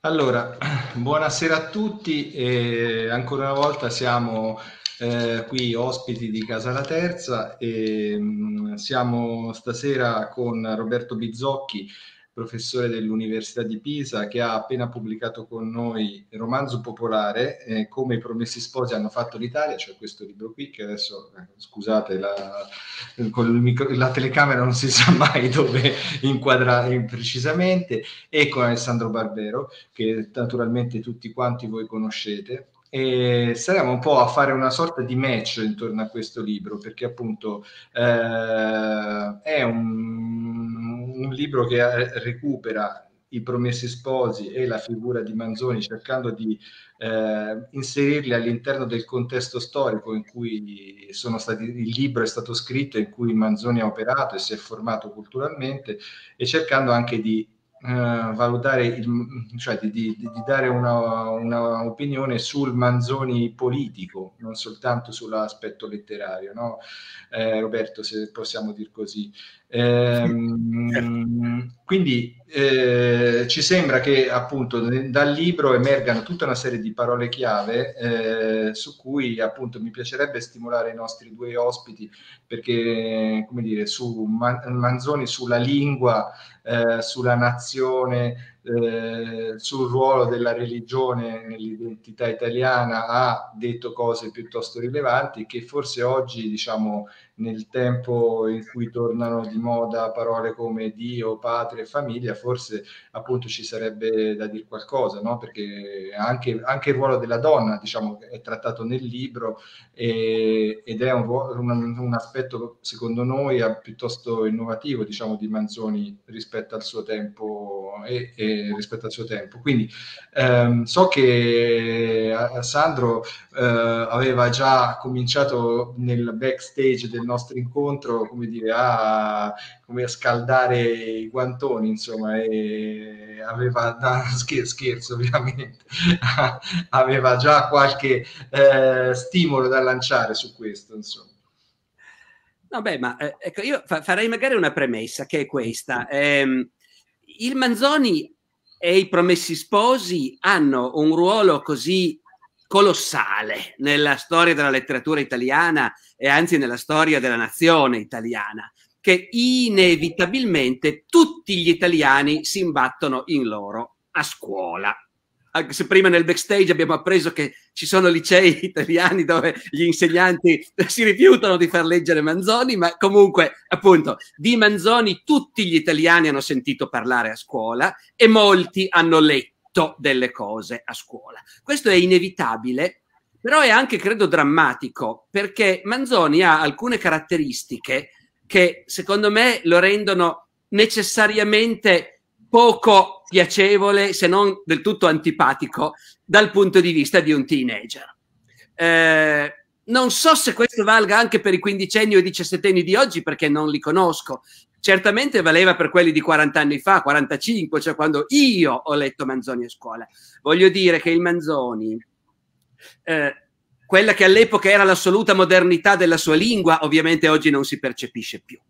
Allora, buonasera a tutti e ancora una volta siamo eh, qui ospiti di Casa La Terza e mh, mm, siamo stasera con Roberto Bizzocchi, professore dell'Università di Pisa, che ha appena pubblicato con noi il romanzo popolare eh, Come i promessi sposi hanno fatto l'Italia, cioè questo libro qui che adesso, eh, scusate, la, micro, la, telecamera non si sa mai dove inquadrare precisamente, e con Alessandro Barbero, che naturalmente tutti quanti voi conoscete e saremo un po' a fare una sorta di match intorno a questo libro, perché appunto eh, è un, un, libro che eh, recupera i promessi sposi e la figura di Manzoni cercando di eh, inserirli all'interno del contesto storico in cui stati, il libro è stato scritto, in cui Manzoni ha operato e si è formato culturalmente e cercando anche di valutare, il, cioè di, di, di dare una, una, opinione sul Manzoni politico, non soltanto sull'aspetto letterario, no? eh, Roberto, se possiamo dire così. Ehm, quindi eh, ci sembra che appunto dal libro emergano tutta una serie di parole chiave eh, su cui appunto mi piacerebbe stimolare i nostri due ospiti perché come dire su Manzoni sulla lingua eh, sulla nazione eh, sul ruolo della religione nell'identità italiana ha detto cose piuttosto rilevanti che forse oggi, diciamo, nel tempo in cui tornano di moda parole come Dio, patria e famiglia, forse appunto ci sarebbe da dire qualcosa, no? perché anche, anche, il ruolo della donna, diciamo, è trattato nel libro e, ed è un, un, un, aspetto, secondo noi, piuttosto innovativo, diciamo, di Manzoni rispetto al suo tempo e, e rispetto al suo tempo. Quindi ehm, so che eh, Sandro eh, aveva già cominciato nel backstage del nostro incontro, come dire, a, come a scaldare i guantoni, insomma, e aveva, da, scher- scherzo ovviamente, aveva già qualche eh, stimolo da lanciare su questo, insomma. Vabbè, ma eh, ecco, io fa- farei magari una premessa che è questa. Eh, il Manzoni e i promessi sposi hanno un ruolo così colossale nella storia della letteratura italiana e anzi nella storia della nazione italiana, che inevitabilmente tutti gli italiani si imbattono in loro a scuola anche se prima nel backstage abbiamo appreso che ci sono licei italiani dove gli insegnanti si rifiutano di far leggere Manzoni, ma comunque, appunto, di Manzoni tutti gli italiani hanno sentito parlare a scuola e molti hanno letto delle cose a scuola. Questo è inevitabile, però è anche, credo, drammatico, perché Manzoni ha alcune caratteristiche che, secondo me, lo rendono necessariamente poco piacevole, se non del tutto antipatico, dal punto di vista di un teenager. Eh, non so se questo valga anche per i quindicenni o i diciassettenni di oggi, perché non li conosco. Certamente valeva per quelli di 40 anni fa, 45, cioè quando io ho letto Manzoni a scuola. Voglio dire che il Manzoni, eh, quella che all'epoca era l'assoluta modernità della sua lingua, ovviamente oggi non si percepisce più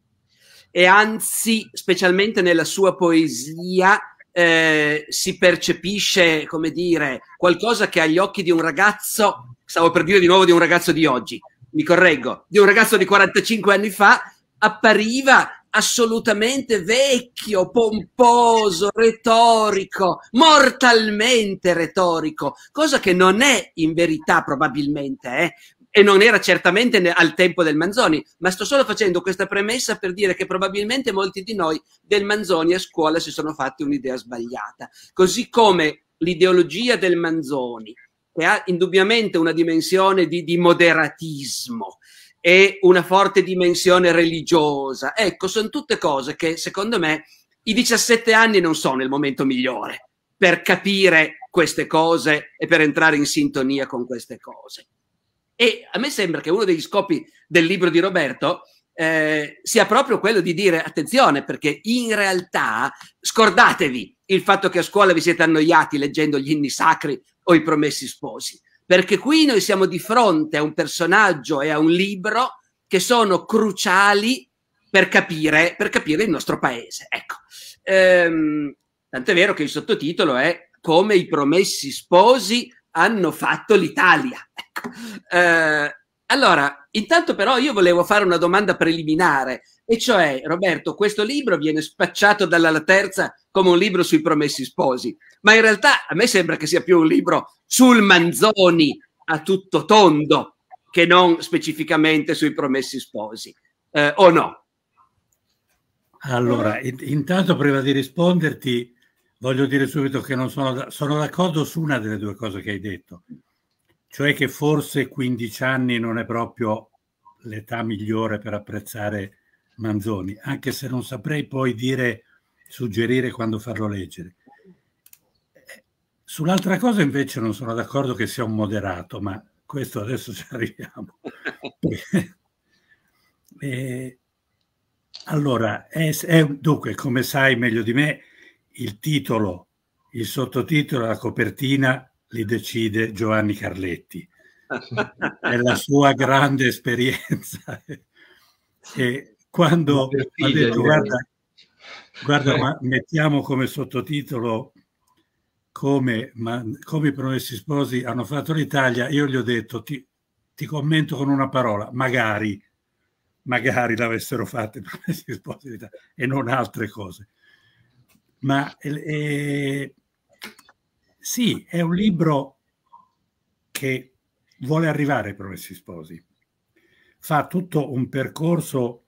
e anzi, specialmente nella sua poesia, eh, si percepisce, come dire, qualcosa che agli occhi di un ragazzo, stavo per dire di nuovo di un ragazzo di oggi, mi correggo, di un ragazzo di 45 anni fa, appariva assolutamente vecchio, pomposo, retorico, mortalmente retorico, cosa che non è in verità probabilmente, eh? E non era certamente al tempo del Manzoni, ma sto solo facendo questa premessa per dire che probabilmente molti di noi del Manzoni a scuola si sono fatti un'idea sbagliata, così come l'ideologia del Manzoni, che ha indubbiamente una dimensione di, di moderatismo e una forte dimensione religiosa, ecco, sono tutte cose che secondo me i 17 anni non sono il momento migliore per capire queste cose e per entrare in sintonia con queste cose. E a me sembra che uno degli scopi del libro di Roberto eh, sia proprio quello di dire attenzione perché in realtà scordatevi il fatto che a scuola vi siete annoiati leggendo gli inni sacri o i promessi sposi, perché qui noi siamo di fronte a un personaggio e a un libro che sono cruciali per capire, per capire il nostro paese. Ecco. Ehm, tant'è vero che il sottotitolo è Come i promessi sposi hanno fatto l'Italia. Ecco. Eh, allora, intanto però io volevo fare una domanda preliminare, e cioè, Roberto, questo libro viene spacciato dalla terza come un libro sui promessi sposi, ma in realtà a me sembra che sia più un libro sul Manzoni a tutto tondo che non specificamente sui promessi sposi, eh, o no? Allora, intanto prima di risponderti, voglio dire subito che non sono, sono d'accordo su una delle due cose che hai detto, cioè che forse 15 anni non è proprio l'età migliore per apprezzare Manzoni, anche se non saprei poi dire, suggerire quando farlo leggere. Sull'altra cosa invece non sono d'accordo che sia un moderato, ma questo adesso ci arriviamo. e, allora, è, è, dunque, come sai meglio di me, il titolo, il sottotitolo, la copertina li decide Giovanni Carletti. è la sua grande esperienza. e quando ha detto, guarda, guarda ma mettiamo come sottotitolo come, ma, come i promessi sposi hanno fatto l'Italia, io gli ho detto, ti, ti commento con una parola, magari magari l'avessero fatta i promessi sposi e non altre cose. Ma eh, sì, è un libro che vuole arrivare ai promessi sposi. Fa tutto un percorso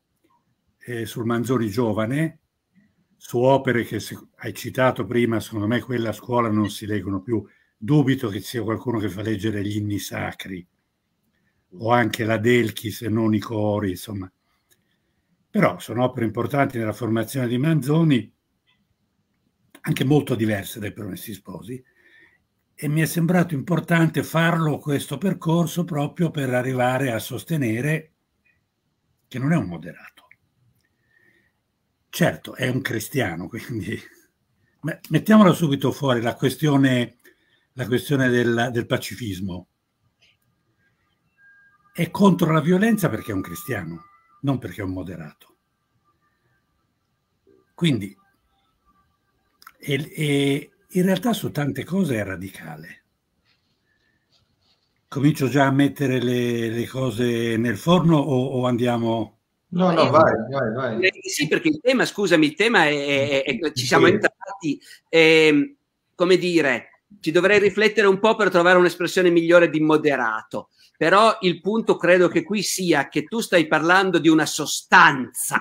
eh, sul Manzoni giovane, su opere che hai citato prima, secondo me quelle a scuola non si leggono più. Dubito che sia qualcuno che fa leggere gli inni sacri o anche la Delchi se non i cori, insomma. Però sono opere importanti nella formazione di Manzoni, anche molto diverse dai Promessi Sposi, e mi è sembrato importante farlo questo percorso proprio per arrivare a sostenere che non è un moderato. Certo, è un cristiano, quindi mettiamola subito fuori la questione, la questione del, del pacifismo è contro la violenza perché è un cristiano, non perché è un moderato. Quindi, e, e in realtà su tante cose è radicale. Comincio già a mettere le, le cose nel forno o, o andiamo... No, no, vai, vai, vai. Sì, perché il tema, scusami, il tema è, è, è ci siamo sì. entrati, eh, come dire, ci dovrei riflettere un po' per trovare un'espressione migliore di moderato. Però il punto credo che qui sia che tu stai parlando di una sostanza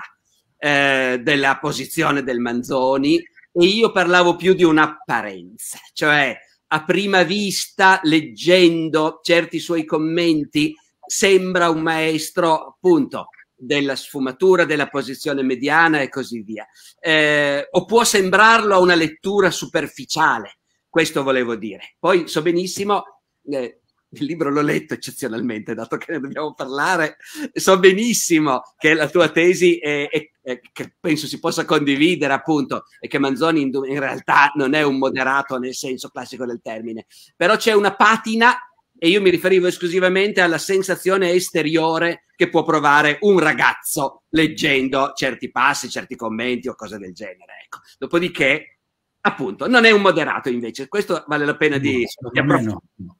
eh, della posizione del Manzoni e io parlavo più di un'apparenza, cioè a prima vista, leggendo certi suoi commenti, sembra un maestro appunto della sfumatura, della posizione mediana e così via. Eh, o può sembrarlo a una lettura superficiale, questo volevo dire. Poi so benissimo, eh, il libro l'ho letto eccezionalmente, dato che ne dobbiamo parlare, so benissimo che la tua tesi è, è, è, che penso si possa condividere appunto e che Manzoni in, in, realtà non è un moderato nel senso classico del termine, però c'è una patina e io mi riferivo esclusivamente alla sensazione esteriore che può provare un ragazzo leggendo certi passi, certi commenti o cose del genere. Ecco. Dopodiché, appunto, non è un moderato invece, questo vale la pena di, no, di approfondire. No, no.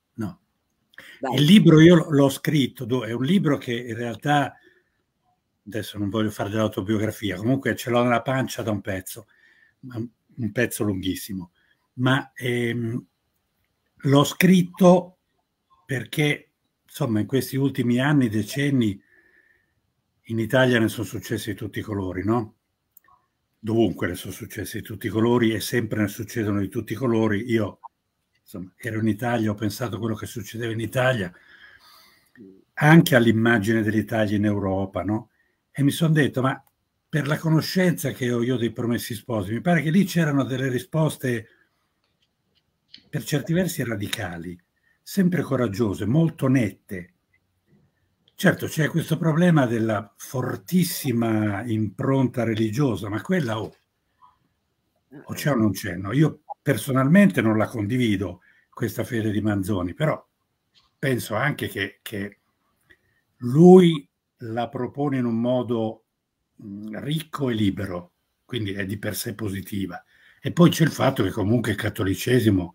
Il libro io l'ho scritto, è un libro che in realtà, adesso non voglio fare dell'autobiografia, comunque ce l'ho nella pancia da un pezzo, un pezzo lunghissimo, ma ehm, l'ho scritto perché, insomma, in questi ultimi anni, decenni, in Italia ne sono successi di tutti i colori, no? Dovunque ne sono successi di tutti i colori e sempre ne succedono di tutti i colori. Io insomma, ero in Italia, ho pensato a quello che succedeva in Italia, anche all'immagine dell'Italia in Europa, no? E mi sono detto, ma per la conoscenza che ho io dei promessi sposi, mi pare che lì c'erano delle risposte per certi versi radicali, sempre coraggiose, molto nette. Certo, c'è questo problema della fortissima impronta religiosa, ma quella oh, o c'è o non c'è? No? Io personalmente non la condivido questa fede di Manzoni, però penso anche che, che lui la propone in un modo ricco e libero, quindi è di per sé positiva. E poi c'è il fatto che comunque il cattolicesimo,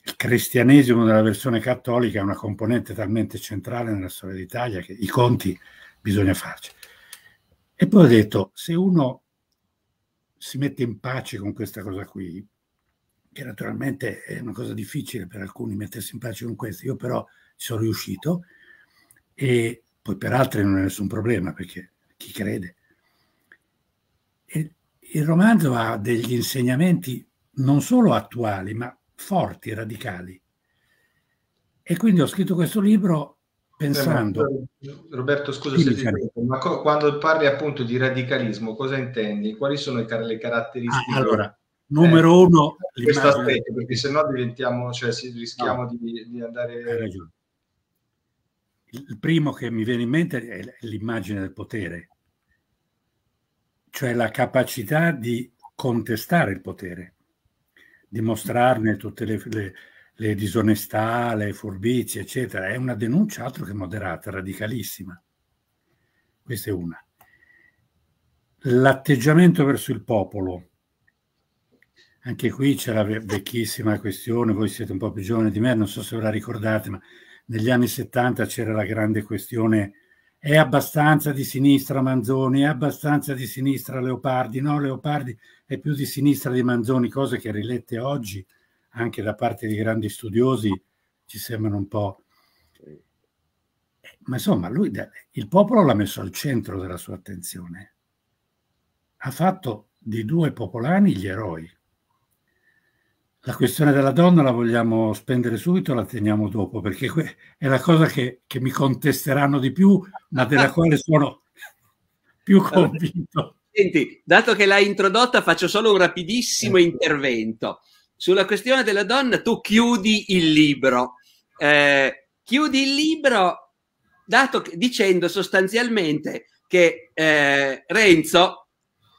il cristianesimo della versione cattolica è una componente talmente centrale nella storia d'Italia che i conti bisogna farci. E poi ho detto, se uno si mette in pace con questa cosa qui, che naturalmente è una cosa difficile per alcuni mettersi in pace con questo, io però ci sono riuscito e poi per altri non è nessun problema perché chi crede. E il romanzo ha degli insegnamenti non solo attuali, ma forti, radicali. E quindi ho scritto questo libro pensando... Roberto, scusa se ti dico, ma quando parli appunto di radicalismo, cosa intendi? Quali sono le caratteristiche? Ah, allora, numero eh, uno... Questo aspetto, perché sennò diventiamo, cioè rischiamo no, di, di andare... Hai ragione. Il primo che mi viene in mente è l'immagine del potere, cioè la capacità di contestare il potere, di mostrarne tutte le, le le disonestà, le furbizie, eccetera. È una denuncia altro che moderata, radicalissima. Questa è una. L'atteggiamento verso il popolo. Anche qui c'è la vecchissima questione, voi siete un po' più giovani di me, non so se ve la ricordate, ma negli anni 70 c'era la grande questione è abbastanza di sinistra Manzoni, è abbastanza di sinistra Leopardi, no Leopardi è più di sinistra di Manzoni, cose che rilette oggi anche da parte di grandi studiosi ci sembrano un po'... Ma insomma, lui, il popolo l'ha messo al centro della sua attenzione. Ha fatto di due popolani gli eroi. La questione della donna la vogliamo spendere subito, la teniamo dopo, perché è la cosa che, che mi contesteranno di più, ma della quale sono più convinto. Senti, dato che l'hai introdotta, faccio solo un rapidissimo eh. intervento sulla questione della donna tu chiudi il libro. Eh, chiudi il libro dato, dicendo sostanzialmente che eh, Renzo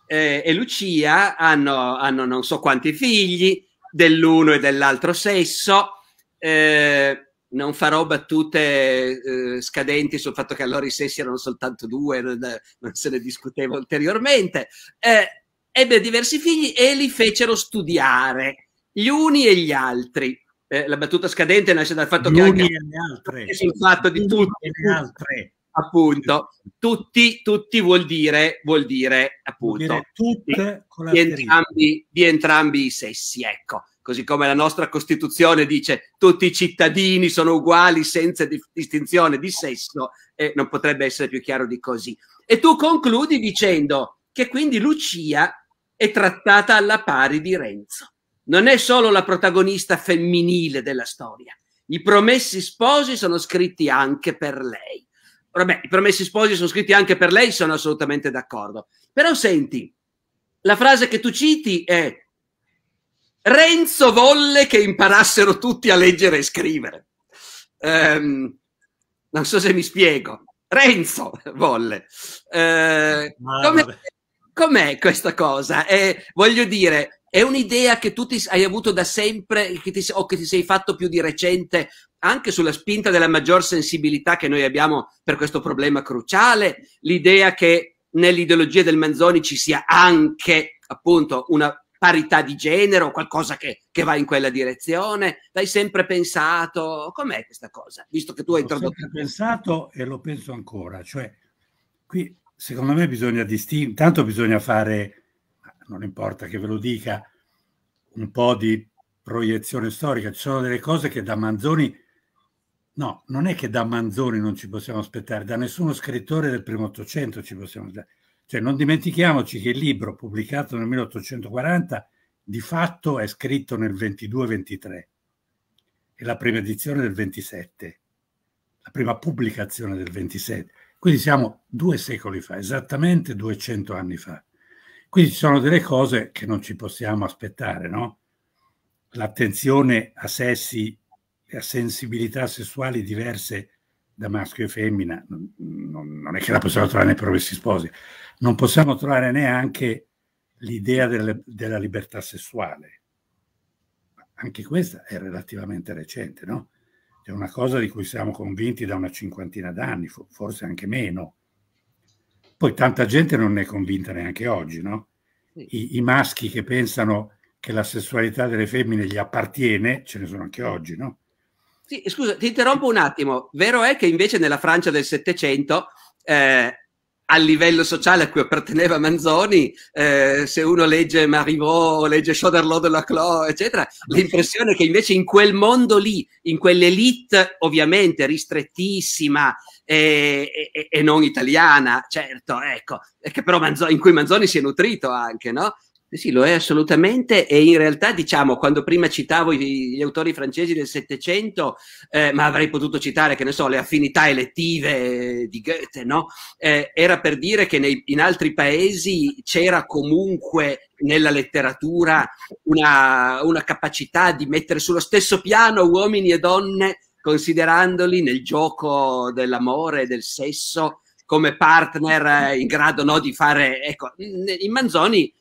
eh, e Lucia hanno, hanno, non so quanti figli dell'uno e dell'altro sesso. Eh, non farò battute eh, scadenti sul fatto che allora i sessi erano soltanto due, non, non se ne discuteva ulteriormente. Eh, ebbe diversi figli e li fecero studiare gli uni e gli altri. Eh, la battuta scadente nasce dal fatto gli che uni anche, e sul fatto di tutti, e le altre. Appunto, tutti, tutti vuol dire, vuol dire appunto vuol dire tutte di, di, entrambi, di entrambi i sessi, ecco così come la nostra Costituzione dice tutti i cittadini sono uguali senza di- distinzione di sesso, e non potrebbe essere più chiaro di così. E tu concludi dicendo che quindi Lucia è trattata alla pari di Renzo non è solo la protagonista femminile della storia. I promessi sposi sono scritti anche per lei. Vabbè, i promessi sposi sono scritti anche per lei, sono assolutamente d'accordo. Però senti, la frase che tu citi è Renzo volle che imparassero tutti a leggere e scrivere. Um, non so se mi spiego. Renzo volle. Uh, com'è, com'è, questa cosa? Eh, voglio dire, è un'idea che tu hai avuto da sempre che ti, o che ti sei fatto più di recente anche sulla spinta della maggior sensibilità che noi abbiamo per questo problema cruciale, l'idea che nell'ideologia del Manzoni ci sia anche appunto una parità di genere o qualcosa che, che va in quella direzione? L'hai sempre pensato? Com'è questa cosa? Visto che tu hai introdotto... L'ho sempre pensato e lo penso ancora. Cioè, qui secondo me bisogna distinguere, tanto bisogna fare non importa che ve lo dica, un po' di proiezione storica. Ci sono delle cose che da Manzoni, no, non è che da Manzoni non ci possiamo aspettare, da nessuno scrittore del primo Ottocento ci possiamo aspettare. Cioè non dimentichiamoci che il libro pubblicato nel 1840 di fatto è scritto nel 22-23 e la prima edizione del 27, la prima pubblicazione del 27. Quindi siamo due secoli fa, esattamente 200 anni fa. Quindi ci sono delle cose che non ci possiamo aspettare, no? L'attenzione a sessi e a sensibilità sessuali diverse da maschio e femmina, non, non è che la possiamo trovare nei promessi sposi, non possiamo trovare neanche l'idea del, della libertà sessuale. Anche questa è relativamente recente, no? È una cosa di cui siamo convinti da una cinquantina d'anni, forse anche meno. Poi tanta gente non ne è convinta neanche oggi, no? i, i maschi che pensano che la sessualità delle femmine gli appartiene, ce ne sono anche oggi, no? Sì, scusa, ti interrompo un attimo. Vero è che invece nella Francia del Settecento, eh, a livello sociale a cui apparteneva Manzoni, eh, se uno legge Marivaux, legge Choderlos de la Clos, eccetera, l'impressione è che invece in quel mondo lì, in quell'elite ovviamente ristrettissima e, e, e non italiana, certo, ecco, però Manzoni, in cui Manzoni si è nutrito anche, no? Sì, lo è assolutamente e in realtà diciamo quando prima citavo gli, gli autori francesi del Settecento, eh, ma avrei potuto citare, che ne so, le affinità elettive di Goethe, no? Eh, era per dire che nei, in altri paesi c'era comunque nella letteratura una, una capacità di mettere sullo stesso piano uomini e donne considerandoli nel gioco dell'amore e del sesso come partner in grado no, di fare, ecco, in Manzoni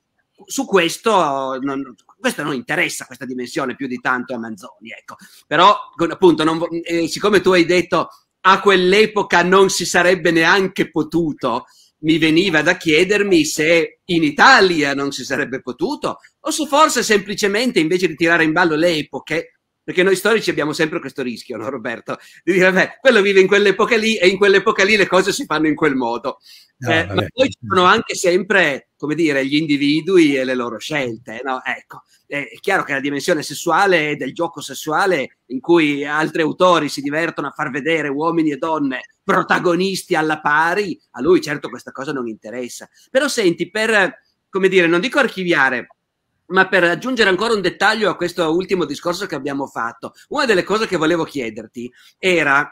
su questo non, questo non interessa questa dimensione più di tanto a Manzoni, ecco. Però appunto, non, eh, siccome tu hai detto a quell'epoca non si sarebbe neanche potuto, mi veniva da chiedermi se in Italia non si sarebbe potuto o se forse semplicemente invece di tirare in ballo le epoche perché noi storici abbiamo sempre questo rischio, no Roberto? Di dire, beh, quello vive in quell'epoca lì e in quell'epoca lì le cose si fanno in quel modo. No, eh, ma poi ci sono anche sempre, come dire, gli individui e le loro scelte, no? Ecco, è chiaro che la dimensione sessuale del gioco sessuale in cui altri autori si divertono a far vedere uomini e donne protagonisti alla pari, a lui certo questa cosa non interessa. Però senti, per, come dire, non dico archiviare, ma per aggiungere ancora un dettaglio a questo ultimo discorso che abbiamo fatto, una delle cose che volevo chiederti era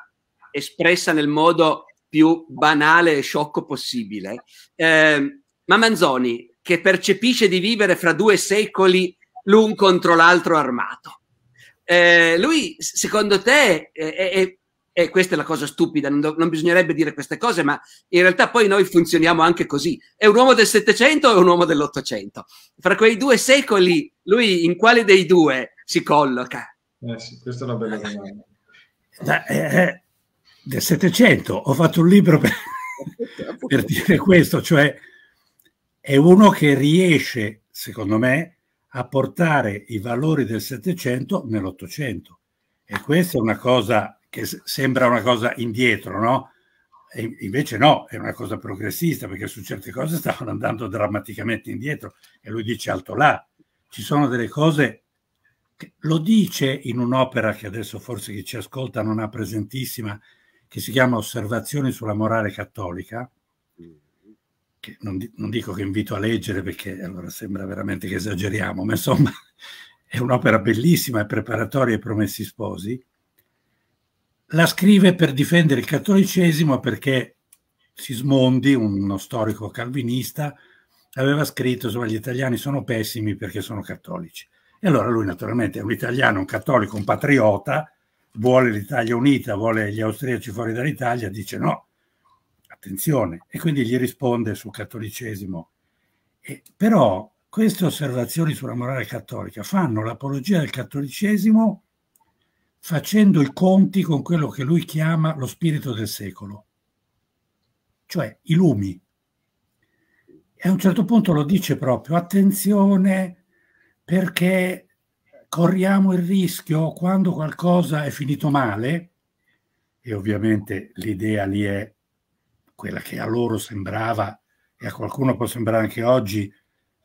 espressa nel modo più banale e sciocco possibile. Eh, ma Manzoni, che percepisce di vivere fra due secoli l'un contro l'altro armato, eh, lui, secondo te, è, è, e questa è la cosa stupida, non, do, non, bisognerebbe dire queste cose, ma in realtà poi noi funzioniamo anche così. È un uomo del Settecento o un uomo dell'Ottocento? Fra quei due secoli, lui in quale dei due si colloca? Eh sì, questa è una bella domanda. Da, eh, eh del Settecento ho fatto un libro per, per dire questo, cioè è uno che riesce, secondo me, a portare i valori del Settecento nell'Ottocento. E questa è una cosa che sembra una cosa indietro, no? E invece no, è una cosa progressista perché su certe cose stavano andando drammaticamente indietro e lui dice alto là. Ci sono delle cose che lo dice in un'opera che adesso forse chi ci ascolta non ha presentissima, che si chiama Osservazioni sulla morale cattolica, che non, non dico che invito a leggere perché allora sembra veramente che esageriamo, ma insomma è un'opera bellissima e preparatoria ai promessi sposi la scrive per difendere il cattolicesimo perché Sismondi, uno storico calvinista, aveva scritto insomma gli italiani sono pessimi perché sono cattolici. E allora lui naturalmente è un italiano, un cattolico, un patriota, vuole l'Italia unita, vuole gli austriaci fuori dall'Italia, dice no, attenzione, e quindi gli risponde sul cattolicesimo. E, però queste osservazioni sulla morale cattolica fanno l'apologia del cattolicesimo facendo i conti con quello che lui chiama lo spirito del secolo, cioè i lumi. E a un certo punto lo dice proprio, attenzione perché corriamo il rischio quando qualcosa è finito male, e ovviamente l'idea lì è quella che a loro sembrava, e a qualcuno può sembrare anche oggi,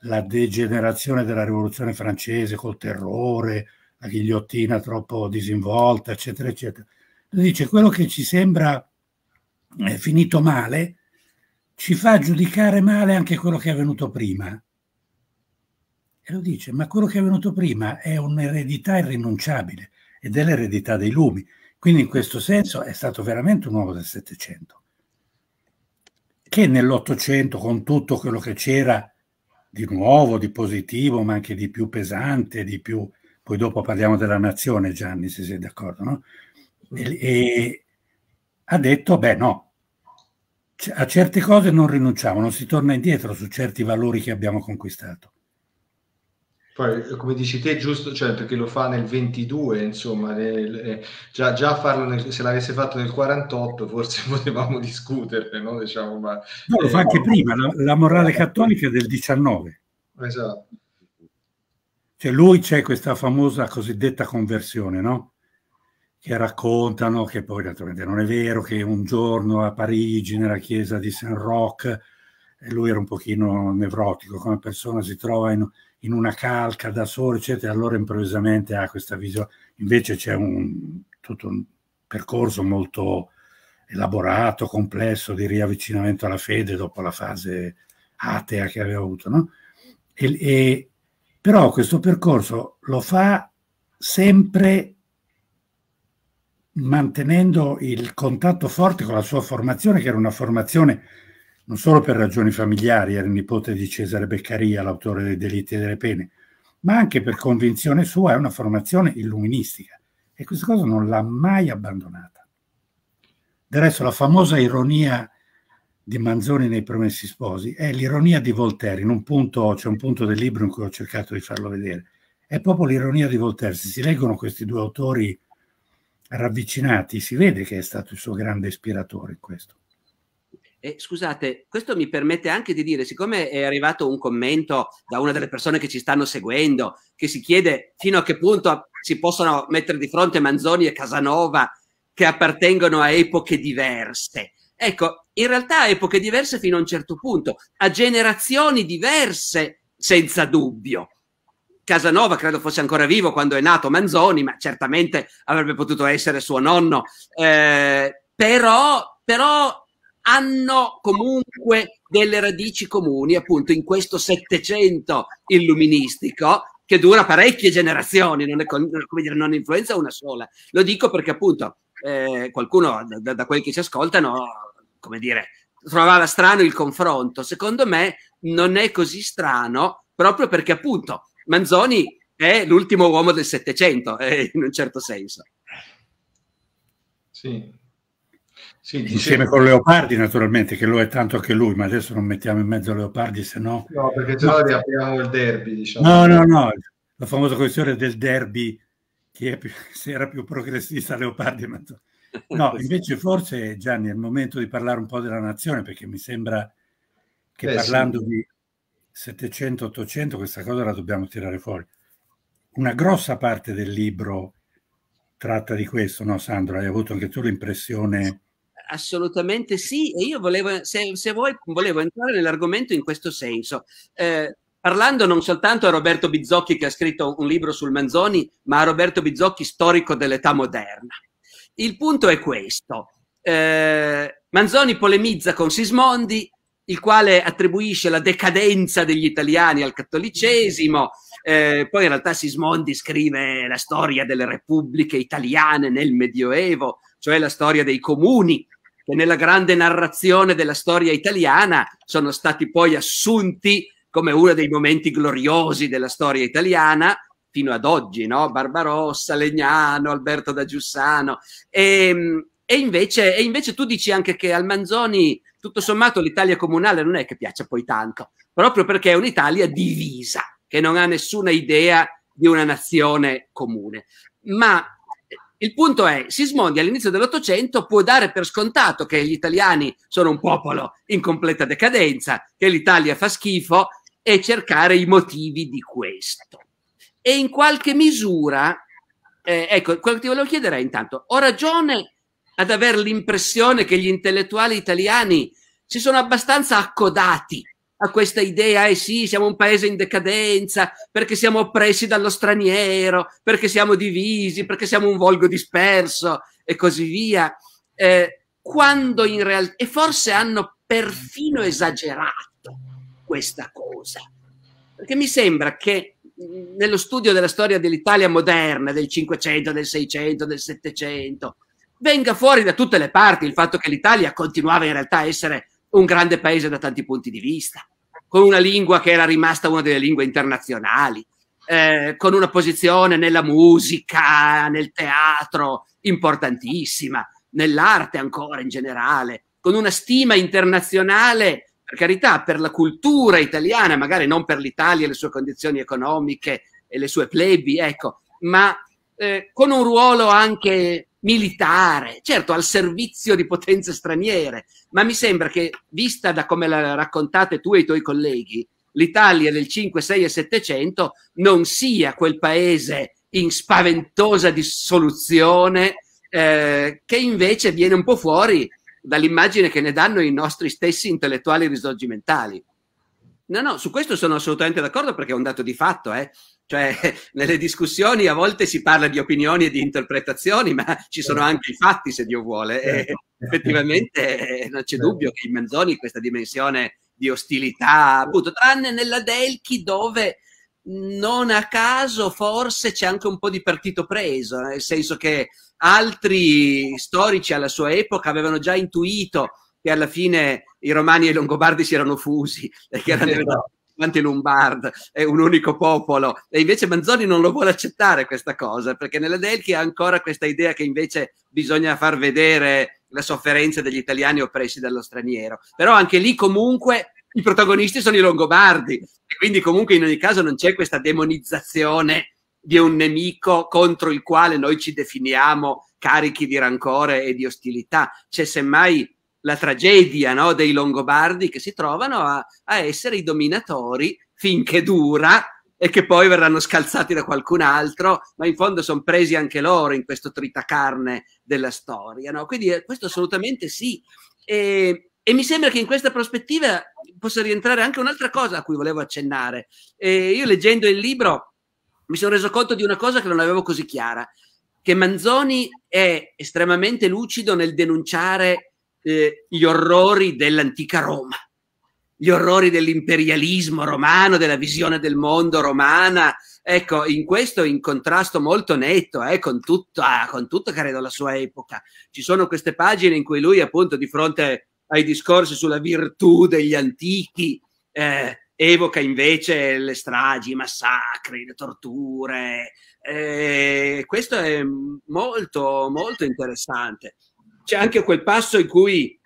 la degenerazione della rivoluzione francese col terrore, ghigliottina troppo disinvolta, eccetera, eccetera. Dice quello che ci sembra eh, finito male ci fa giudicare male anche quello che è venuto prima. E lo dice, ma quello che è venuto prima è un'eredità irrinunciabile ed è l'eredità dei lumi. Quindi in questo senso è stato veramente un uomo del Settecento, che nell'Ottocento, con tutto quello che c'era di nuovo, di positivo, ma anche di più pesante, di più poi dopo parliamo della nazione, Gianni, se sei d'accordo, no? E, e ha detto, beh no, a certe cose non rinunciamo, non si torna indietro su certi valori che abbiamo conquistato. Poi, come dici te, giusto, cioè, perché lo fa nel 22, insomma, nel, eh, già, già farlo nel, se l'avesse fatto nel 48 forse potevamo discutere, no? Diciamo, ma, no, lo fa eh, anche prima, la, la morale cattolica del 19. Esatto. Cioè lui c'è questa famosa cosiddetta conversione, no? Che raccontano che poi naturalmente non è vero che un giorno a Parigi nella chiesa di Saint Roch e lui era un pochino nevrotico come persona, si trova in, in una calca da solo, eccetera, allora improvvisamente ha questa visione. Invece c'è un, tutto un percorso molto elaborato, complesso di riavvicinamento alla fede dopo la fase atea che aveva avuto, no? E, e, però questo percorso lo fa sempre mantenendo il contatto forte con la sua formazione, che era una formazione non solo per ragioni familiari, era il nipote di Cesare Beccaria, l'autore dei delitti e delle pene, ma anche per convinzione sua, è una formazione illuministica e questa cosa non l'ha mai abbandonata. Del resto la famosa ironia di Manzoni nei Promessi Sposi è l'ironia di Voltaire, in un punto, c'è un punto del libro in cui ho cercato di farlo vedere, è proprio l'ironia di Voltaire, se si leggono questi due autori ravvicinati si vede che è stato il suo grande ispiratore in questo. Eh, scusate, questo mi permette anche di dire, siccome è arrivato un commento da una delle persone che ci stanno seguendo, che si chiede fino a che punto si possono mettere di fronte Manzoni e Casanova che appartengono a epoche diverse. Ecco, in realtà a epoche diverse fino a un certo punto, a generazioni diverse senza dubbio. Casanova credo fosse ancora vivo quando è nato Manzoni, ma certamente avrebbe potuto essere suo nonno. Eh, però, però hanno comunque delle radici comuni, appunto, in questo Settecento illuministico che dura parecchie generazioni, non, è, come dire, non influenza una sola. Lo dico perché, appunto, eh, qualcuno da, da quelli che ci ascoltano, come dire, trovava strano il confronto. Secondo me non è così strano, proprio perché, appunto, Manzoni è l'ultimo uomo del Settecento, eh, in un certo senso. Sì, sì, Insieme con Leopardi, naturalmente, che lo è tanto anche lui, ma adesso non mettiamo in mezzo Leopardi, se no. No, perché se no riapriamo il derby, diciamo. No, no, no, la famosa questione del derby, chi più, se era più progressista Leopardi. Ma... No, invece forse Gianni è il momento di parlare un po' della nazione, perché mi sembra che eh, parlando sì. di 700-800 questa cosa la dobbiamo tirare fuori. Una grossa parte del libro tratta di questo, no Sandro? Hai avuto anche tu l'impressione assolutamente sì, e io volevo, se, se vuoi, volevo entrare nell'argomento in questo senso. Eh, parlando non soltanto a Roberto Bizzocchi che ha scritto un libro sul Manzoni, ma a Roberto Bizzocchi storico dell'età moderna. Il punto è questo. Eh, Manzoni polemizza con Sismondi, il quale attribuisce la decadenza degli italiani al cattolicesimo, eh, poi in realtà Sismondi scrive la storia delle repubbliche italiane nel Medioevo, cioè la storia dei comuni, che nella grande narrazione della storia italiana sono stati poi assunti come uno dei momenti gloriosi della storia italiana fino ad oggi, no? Barbarossa, Legnano, Alberto da Giussano. E, ehm, e, invece, e invece tu dici anche che al Manzoni, tutto sommato, l'Italia comunale non è che piaccia poi tanto, proprio perché è un'Italia divisa, che non ha nessuna idea di una nazione comune. Ma il punto è, Sismondi all'inizio dell'Ottocento può dare per scontato che gli italiani sono un popolo in completa decadenza, che l'Italia fa schifo e cercare i motivi di questo. E in qualche misura, eh, ecco, quello che ti volevo chiedere è intanto, ho ragione ad avere l'impressione che gli intellettuali italiani si sono abbastanza accodati a questa idea, eh sì, siamo un paese in decadenza, perché siamo oppressi dallo straniero, perché siamo divisi, perché siamo un volgo disperso e così via, eh, quando in realtà, e forse hanno perfino esagerato questa cosa, perché mi sembra che nello studio della storia dell'Italia moderna, del 500, del 600, del 700, venga fuori da tutte le parti il fatto che l'Italia continuava in realtà a essere un grande paese da tanti punti di vista, con una lingua che era rimasta una delle lingue internazionali, eh, con una posizione nella musica, nel teatro importantissima, nell'arte ancora in generale, con una stima internazionale, per carità, per la cultura italiana, magari non per l'Italia le sue condizioni economiche e le sue plebi, ecco, ma eh, con un ruolo anche militare, certo al servizio di potenze straniere, ma mi sembra che, vista da come la raccontate tu e i tuoi colleghi, l'Italia del 5, 6 e 700 non sia quel paese in spaventosa dissoluzione eh, che invece viene un po' fuori dall'immagine che ne danno i nostri stessi intellettuali risorgimentali. No, no, su questo sono assolutamente d'accordo perché è un dato di fatto, eh. Cioè, nelle discussioni a volte si parla di opinioni e di interpretazioni, ma ci sono certo. anche i fatti, se Dio vuole. E certo. effettivamente eh, non c'è certo. dubbio che in Manzoni questa dimensione di ostilità, appunto, tranne nella Delchi dove non a caso forse c'è anche un po' di partito preso, nel senso che altri storici alla sua epoca avevano già intuito che alla fine i romani e i longobardi si erano fusi e che erano esatto. diventati lombard è un unico popolo e invece Manzoni non lo vuole accettare questa cosa perché nella Delchi ha ancora questa idea che invece bisogna far vedere la sofferenza degli italiani oppressi dallo straniero però anche lì comunque i protagonisti sono i longobardi e quindi comunque in ogni caso non c'è questa demonizzazione di un nemico contro il quale noi ci definiamo carichi di rancore e di ostilità. C'è semmai la tragedia no, dei Longobardi che si trovano a, a, essere i dominatori finché dura e che poi verranno scalzati da qualcun altro, ma in fondo sono presi anche loro in questo tritacarne della storia. No? Quindi eh, questo assolutamente sì. E, e, mi sembra che in questa prospettiva possa rientrare anche un'altra cosa a cui volevo accennare. E io leggendo il libro mi sono reso conto di una cosa che non avevo così chiara, che Manzoni è estremamente lucido nel denunciare eh, gli orrori dell'antica Roma, gli orrori dell'imperialismo romano, della visione del mondo romana. Ecco, in questo in contrasto molto netto eh, con, tutta, con tutta, credo, la sua epoca. Ci sono queste pagine in cui lui, appunto, di fronte ai discorsi sulla virtù degli antichi, eh, evoca invece le stragi, i massacri, le torture. Eh, questo è molto, molto interessante c'è anche quel passo in cui,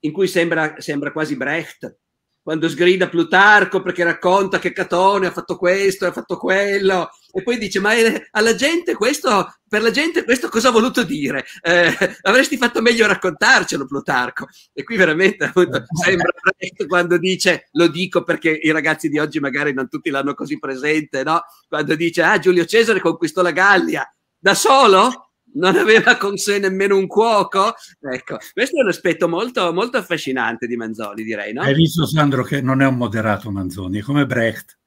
in cui sembra, sembra quasi Brecht, quando sgrida Plutarco perché racconta che Catone ha fatto questo, ha fatto quello, e poi dice: Ma alla gente questo, per la gente questo cosa ha voluto dire? Eh, avresti fatto meglio raccontarcelo, Plutarco. E qui veramente appunto, sembra Brecht quando dice: Lo dico perché i ragazzi di oggi magari non tutti l'hanno così presente, no? Quando dice: Ah, Giulio Cesare conquistò la Gallia da solo? Non aveva con sé nemmeno un cuoco. Ecco, questo è un aspetto molto, molto affascinante di Manzoni, direi. No? Hai visto, Sandro, che non è un moderato Manzoni, è come Brecht.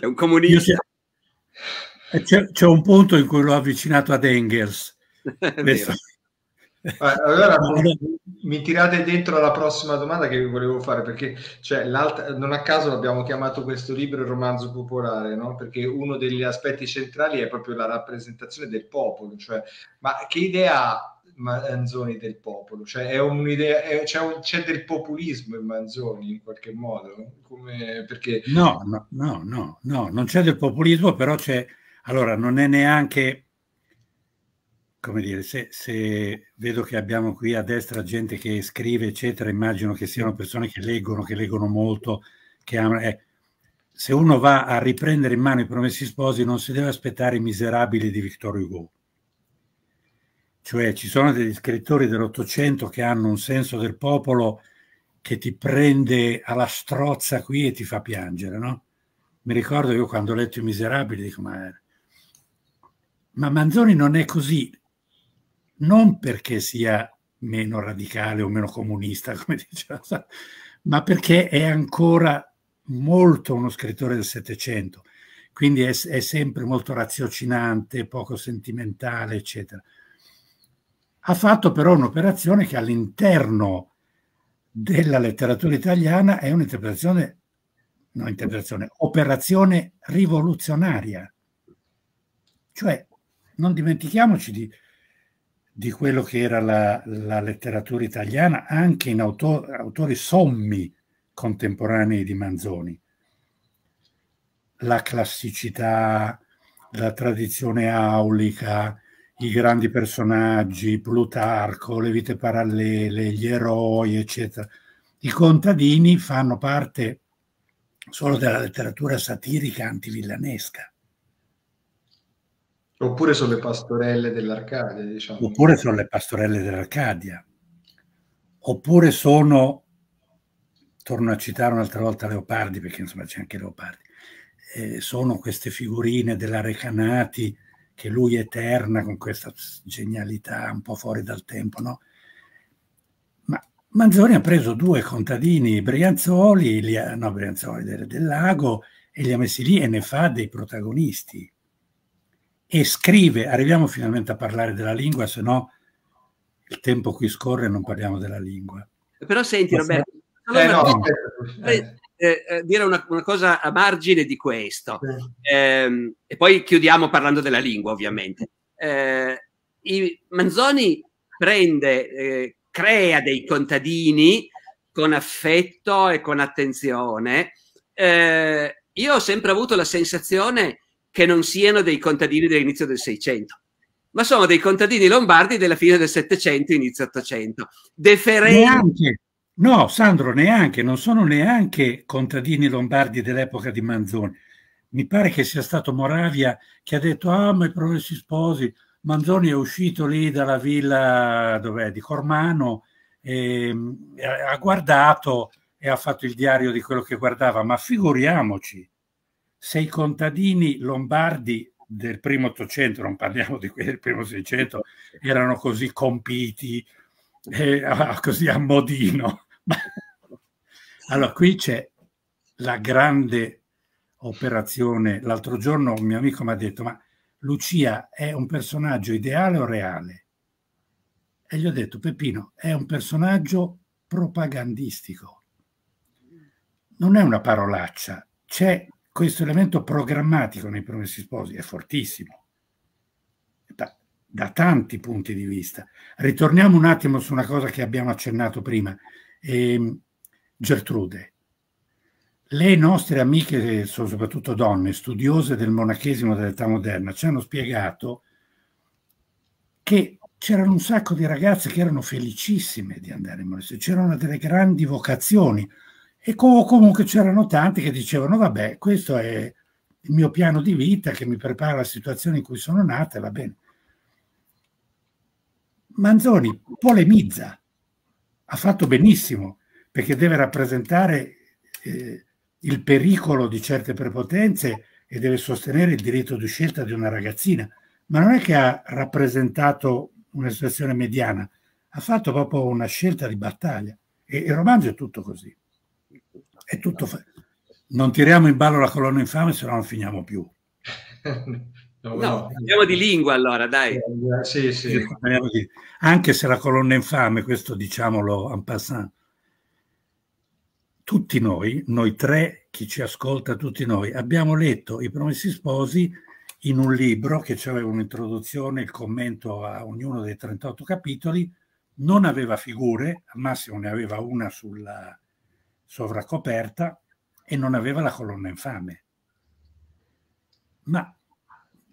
È un comunista. C'è, c'è, un punto in cui l'ho avvicinato ad Engels. Questo, allora mi tirate dentro la prossima domanda che vi volevo fare perché cioè, non a caso abbiamo chiamato questo libro il romanzo popolare no? perché uno degli aspetti centrali è proprio la rappresentazione del popolo cioè, ma che idea ha Manzoni del popolo cioè, è un'idea è, c'è, un, c'è, del populismo in Manzoni in qualche modo Come, perché... no, no no no no non c'è del populismo però c'è allora non è neanche come dire, se, se, vedo che abbiamo qui a destra gente che scrive, eccetera, immagino che siano persone che leggono, che leggono molto, che amano. Eh, se uno va a riprendere in mano i promessi sposi, non si deve aspettare i miserabili di Victor Hugo. Cioè, ci sono degli scrittori dell'Ottocento che hanno un senso del popolo che ti prende alla strozza qui e ti fa piangere, no? Mi ricordo io quando ho letto I Miserabili, dico, ma, ma Manzoni non è così non perché sia meno radicale o meno comunista, come diceva, ma perché è ancora molto uno scrittore del Settecento, quindi è, è, sempre molto raziocinante, poco sentimentale, eccetera. Ha fatto però un'operazione che all'interno della letteratura italiana è un'interpretazione, no, interpretazione, operazione rivoluzionaria. Cioè, non dimentichiamoci di, di quello che era la, la letteratura italiana anche in autor, autori sommi contemporanei di Manzoni. La classicità, la tradizione aulica, i grandi personaggi, Plutarco, le vite parallele, gli eroi, eccetera. I contadini fanno parte solo della letteratura satirica antivillanesca. Oppure sono le pastorelle dell'Arcadia, diciamo. Oppure sono le pastorelle dell'Arcadia. Oppure sono torno a citare un'altra volta Leopardi, perché insomma c'è anche Leopardi, eh, sono queste figurine della Recanati che lui eterna con questa genialità un po' fuori dal tempo, no? Ma Manzoni ha preso due contadini Brianzoli, li ha, no, Brianzoli del, del lago, e li ha messi lì e ne fa dei protagonisti. E scrive, arriviamo finalmente a parlare della lingua, se no il tempo qui scorre e non parliamo della lingua. Però senti Roberto, eh, no, eh, eh, eh, dire una, una, cosa a margine di questo, eh, e poi chiudiamo parlando della lingua, ovviamente. Eh, I, Manzoni prende, eh, crea dei contadini con affetto e con attenzione. io ho sempre avuto la sensazione che non siano dei contadini dell'inizio del Seicento ma sono dei contadini lombardi della fine del Settecento, inizio Ottocento. Deferenti. No, Sandro, neanche, non sono neanche contadini lombardi dell'epoca di Manzoni. Mi pare che sia stato Moravia che ha detto, ah, ma i progressi sposi, Manzoni è uscito lì dalla villa di Cormano, e, ha guardato e ha fatto il diario di quello che guardava, ma figuriamoci, se i contadini lombardi del primo Ottocento, non parliamo di quelli del primo Seicento, erano così compiti, eh, così a modino, allora, qui c'è la grande operazione. L'altro giorno un mio amico mi ha detto, ma Lucia è un personaggio ideale o reale? E gli ho detto, Peppino, è un personaggio propagandistico. Non è una parolaccia, c'è questo elemento programmatico nei promessi sposi, è fortissimo, da, da tanti punti di vista. Ritorniamo un attimo su una cosa che abbiamo accennato prima eh, Gertrude. Le nostre amiche, sono soprattutto donne, studiose del monachesimo dell'età moderna, ci hanno spiegato che c'erano un sacco di ragazze che erano felicissime di andare in monastero, c'erano delle grandi vocazioni e comunque c'erano tanti che dicevano vabbè, questo è il mio piano di vita che mi prepara alla situazione in cui sono nata, va bene. Manzoni polemizza ha fatto benissimo perché deve rappresentare eh, il pericolo di certe prepotenze e deve sostenere il diritto di scelta di una ragazzina, ma non è che ha rappresentato una situazione mediana, ha fatto proprio una scelta di battaglia e il romanzo è tutto così. È tutto fa- non tiriamo in ballo la colonna infame, se no non finiamo più. No, no, parliamo di lingua allora, dai. Sì, sì. Anche se la colonna infame, questo diciamolo en passant, tutti noi, noi tre, chi ci ascolta, tutti noi, abbiamo letto I Promessi Sposi in un libro che aveva un'introduzione, il commento a ognuno dei 38 capitoli, non aveva figure, al massimo ne aveva una sulla sovracoperta e non aveva la colonna infame. Ma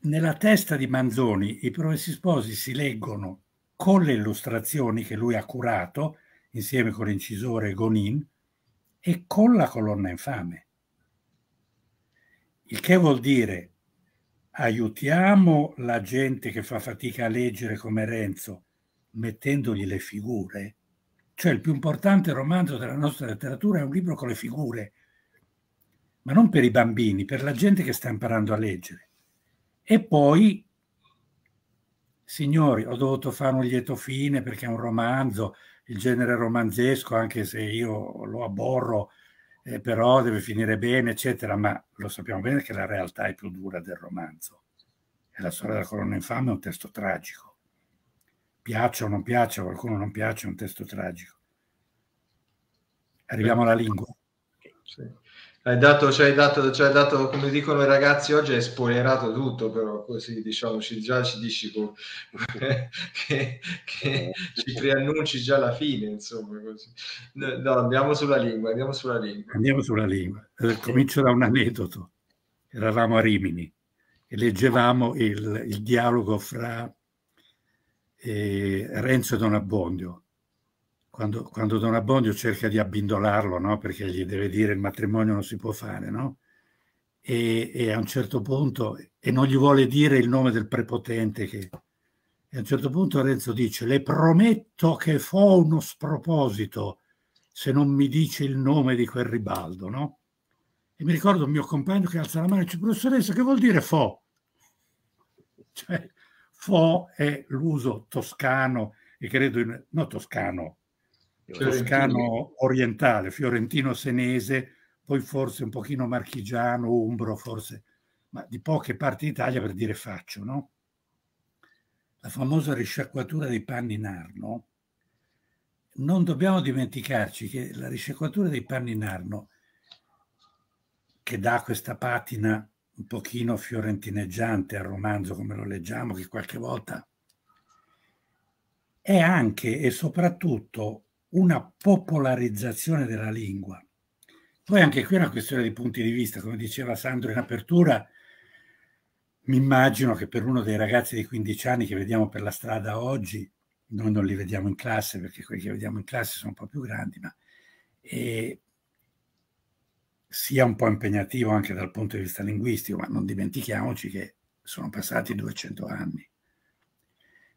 nella testa di Manzoni i Promessi Sposi si leggono con le illustrazioni che lui ha curato insieme con l'incisore Gonin e con la colonna infame. Il che vuol dire aiutiamo la gente che fa fatica a leggere come Renzo mettendogli le figure. Cioè il più importante romanzo della nostra letteratura è un libro con le figure, ma non per i bambini, per la gente che sta imparando a leggere. E poi, signori, ho dovuto fare un lieto fine perché è un romanzo, il genere romanzesco, anche se io lo aborro, eh, però deve finire bene, eccetera, ma lo sappiamo bene che la realtà è più dura del romanzo. E la storia della colonna infame è un testo tragico. Piaccia o non piaccia, qualcuno non piace, è un testo tragico. Arriviamo alla lingua. Sì. Hai dato, ci, hai dato, ci hai dato, come dicono i ragazzi oggi, hai spoilerato tutto, però così diciamo, ci, già ci dici che, che ci preannunci già la fine, insomma. Così. No, andiamo sulla lingua, andiamo sulla lingua. Andiamo sulla lingua. Eh, comincio da un aneddoto. Eravamo a Rimini e leggevamo il, il dialogo fra eh, Renzo Don Abbondio quando, quando Don Abbondio cerca di abbindolarlo, no? perché gli deve dire il matrimonio non si può fare, no? e, e, a un certo punto, e non gli vuole dire il nome del prepotente, che, e a un certo punto Renzo dice, le prometto che fo uno sproposito, se non mi dice il nome di quel ribaldo, no? E mi ricordo un mio compagno che alza la mano e dice, professoressa, che vuol dire fo? Cioè, fo è l'uso toscano, e credo, in, no toscano, toscano orientale, fiorentino-senese, poi forse un pochino marchigiano, umbro, forse, ma di poche parti d'Italia per dire faccio, no? La famosa risciacquatura dei panni in arno, non dobbiamo dimenticarci che la risciacquatura dei panni in arno, che dà questa patina un pochino fiorentineggiante al romanzo come lo leggiamo, che qualche volta è anche e soprattutto una popolarizzazione della lingua. Poi anche qui è una questione di punti di vista, come diceva Sandro in apertura, mi immagino che per uno dei ragazzi di 15 anni che vediamo per la strada oggi, noi non li vediamo in classe perché quelli che vediamo in classe sono un po' più grandi, ma eh, sia un po' impegnativo anche dal punto di vista linguistico, ma non dimentichiamoci che sono passati 200 anni.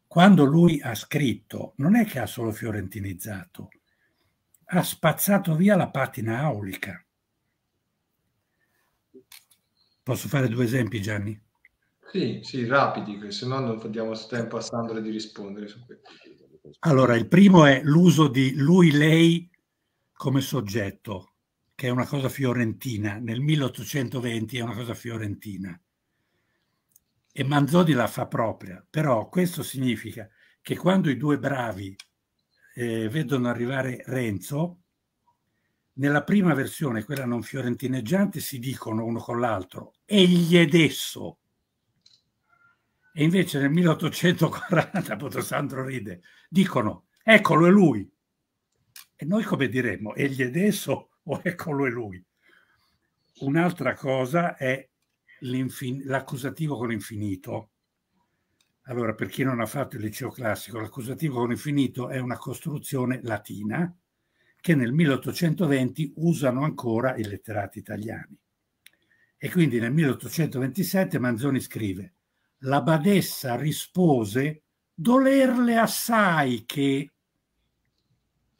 Quando lui ha scritto, non è che ha solo fiorentinizzato, ha spazzato via la patina aulica. Posso fare due esempi, Gianni? Sì, sì, rapidi, se no non diamo tempo a Sandro di rispondere su questo. Allora, il primo è l'uso di lui, lei come soggetto, che è una cosa fiorentina. Nel 1820 è una cosa fiorentina. E Manzoni la fa propria. Però questo significa che quando i due bravi eh, vedono arrivare Renzo, nella prima versione, quella non fiorentineggiante, si dicono uno con l'altro, egli ed esso. E invece nel 1840, appunto Sandro ride, dicono, eccolo è lui. E noi come diremmo, egli ed esso o eccolo è lui? Un'altra cosa è l'accusativo con l'infinito allora, per chi non ha fatto il liceo classico, l'accusativo con infinito è una costruzione latina che nel 1820 usano ancora i letterati italiani. E quindi nel 1827 Manzoni scrive la badessa rispose dolerle assai che...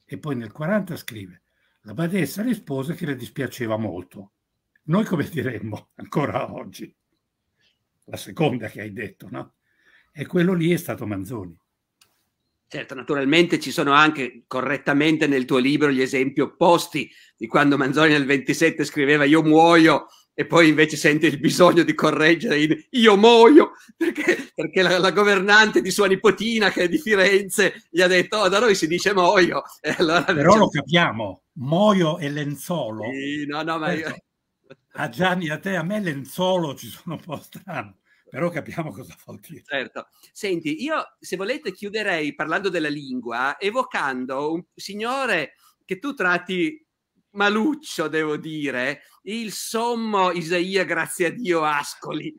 E poi nel 40 scrive la badessa rispose che le dispiaceva molto. Noi come diremmo ancora oggi? La seconda che hai detto, no? e quello lì è stato Manzoni. Certo, naturalmente ci sono anche correttamente nel tuo libro gli esempi opposti di quando Manzoni nel 27 scriveva io muoio e poi invece sente il bisogno di correggere io muoio perché, perché la, la, governante di sua nipotina che è di Firenze gli ha detto oh, da noi si dice muoio. Allora, Però diciamo... lo capiamo, muoio e lenzolo. Sì, no, no, ma io... A Gianni, a te, a me lenzolo ci sono un po' strano però capiamo cosa vuol dire. Certo. Senti, io se volete chiuderei parlando della lingua, evocando un signore che tu tratti maluccio, devo dire, il sommo Isaia, grazie a Dio, Ascoli,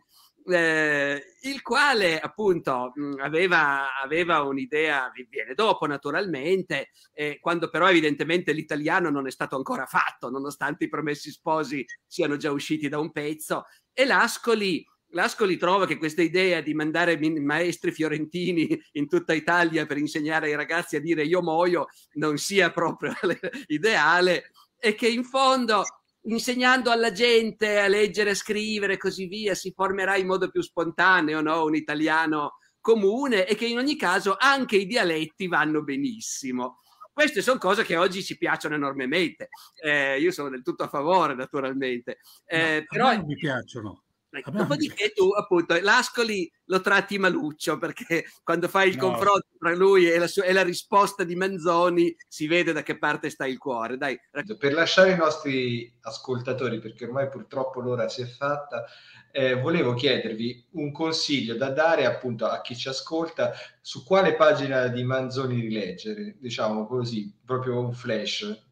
eh, il quale appunto mh, aveva, aveva, un'idea, viene dopo naturalmente, eh, quando però evidentemente l'italiano non è stato ancora fatto, nonostante i promessi sposi siano già usciti da un pezzo, e l'Ascoli L'Ascoli trova che questa idea di mandare maestri fiorentini in tutta Italia per insegnare ai ragazzi a dire io muoio non sia proprio ideale e che in fondo insegnando alla gente a leggere, a scrivere e così via si formerà in modo più spontaneo no? un italiano comune e che in ogni caso anche i dialetti vanno benissimo. Queste sono cose che oggi ci piacciono enormemente. Eh, io sono del tutto a favore, naturalmente. Eh, no, però mi piacciono Ecco, dopodiché tu appunto l'Ascoli lo tratti maluccio perché quando fai il no. confronto tra lui e la, sua, e la, risposta di Manzoni si vede da che parte sta il cuore. Dai. Per lasciare i nostri ascoltatori, perché ormai purtroppo l'ora si è fatta, eh, volevo chiedervi un consiglio da dare appunto a chi ci ascolta su quale pagina di Manzoni rileggere, diciamo così, proprio un flash,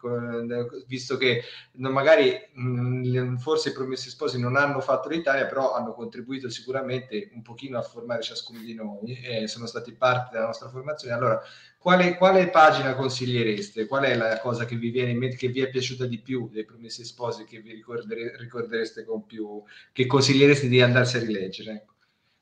visto che magari mh, forse i Promessi Sposi non hanno fatto l'Italia, però hanno contribuito sicuramente un pochino a formare ciascuno di noi e sono stati parte della nostra formazione. Allora, quale, quale, pagina consigliereste? Qual è la cosa che vi viene in mente, che vi è piaciuta di più dei Promessi Sposi, che vi ricordere, ricordereste con più, che consigliereste di andarsi a rileggere? Ecco.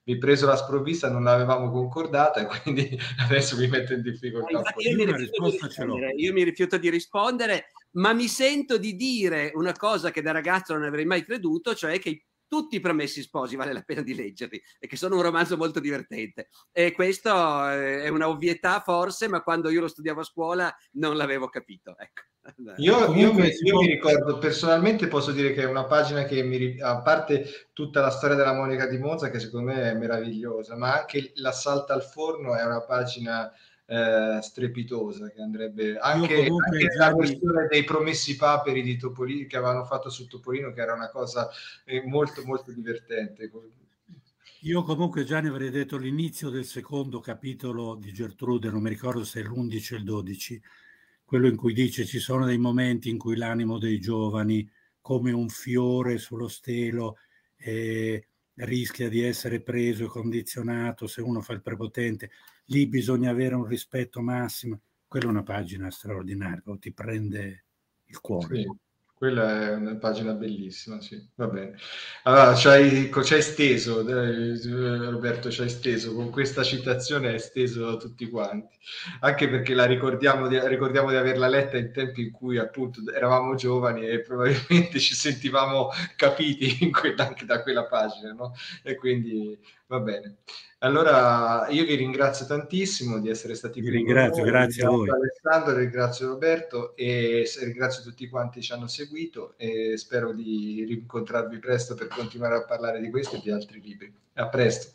mi preso la sprovvista, non l'avevamo concordata e quindi adesso mi metto in difficoltà. Io mi, rifiuto io mi rifiuto di rispondere, ma mi sento di dire una cosa che da ragazzo non avrei mai creduto, cioè che tutti i promessi sposi vale la pena di leggerli e che sono un romanzo molto divertente e questo eh, è una ovvietà forse ma quando io lo studiavo a scuola non l'avevo capito ecco. io, io, mi, io, mi, ricordo personalmente posso dire che è una pagina che mi a parte tutta la storia della Monica di Monza che secondo me è meravigliosa ma anche l'assalto al forno è una pagina eh, strepitosa che andrebbe anche, anche la questione dei promessi paperi di Topolino che avevano fatto su Topolino che era una cosa eh, molto molto divertente. Io comunque già ne avrei detto l'inizio del secondo capitolo di Gertrude non mi ricordo se è l'11 o il 12 quello in cui dice ci sono dei momenti in cui l'animo dei giovani come un fiore sullo stelo eh, rischia di essere preso e condizionato se uno fa il prepotente lì bisogna avere un rispetto massimo. Quella è una pagina straordinaria, ti prende il cuore. Sì, quella è una pagina bellissima, sì, va bene. Allora, ci hai, steso, Roberto, ci hai steso, con questa citazione hai steso tutti quanti, anche perché la ricordiamo di, ricordiamo di averla letta in tempi in cui appunto eravamo giovani e probabilmente ci sentivamo capiti quella, anche da quella pagina, no? E quindi va bene. Allora io vi ringrazio tantissimo di essere stati qui. Vi ringrazio, grazie a voi. Alessandro, ringrazio Roberto e ringrazio tutti quanti ci hanno seguito e spero di rincontrarvi presto per continuare a parlare di questo e di altri libri. A presto.